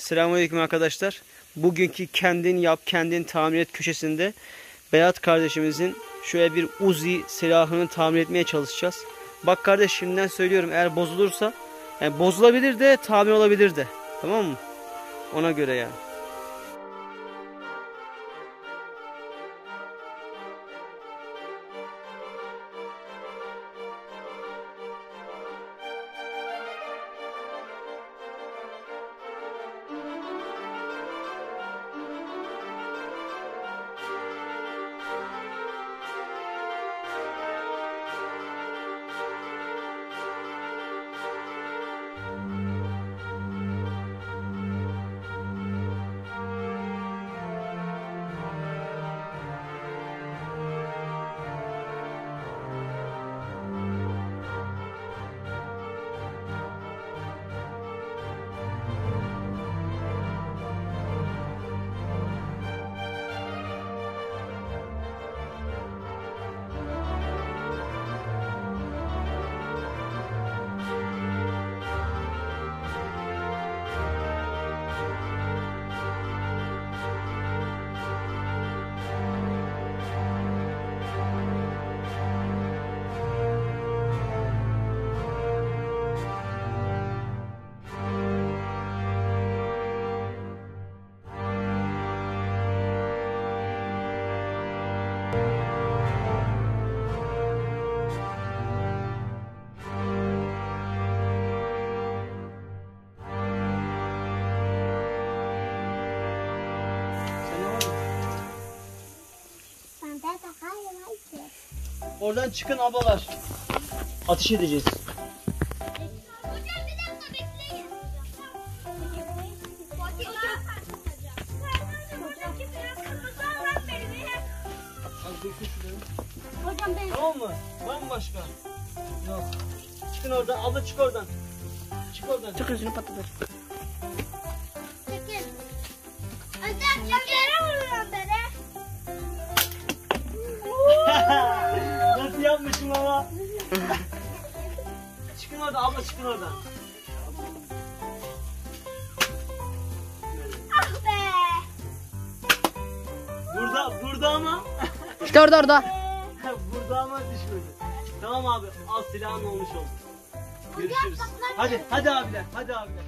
Selamünaleyküm arkadaşlar. Bugünkü kendin yap, kendin tamir et köşesinde Berat kardeşimizin şöyle bir Uzi silahını tamir etmeye çalışacağız. Bak kardeş şimdiden söylüyorum eğer bozulursa yani bozulabilir de tamir olabilir de. Tamam mı? Ona göre yani. Oradan çıkın abalar. Ateş edeceğiz. Hocam bir dakika bekleyin. Hocam ben Tamam mı? Var mı başka? Yok. Çıkın oradan. Abla çık oradan. Çık oradan. Çık yüzünü patlatır. çekil. Hocam yere ama? çıkın oradan abla çıkın oradan. Ah be. Burada burada ama İşte orada orada. burada ama düşmedi. Tamam abi al silahın olmuş oldu. Görüşürüz. Hadi hadi abiler hadi abiler.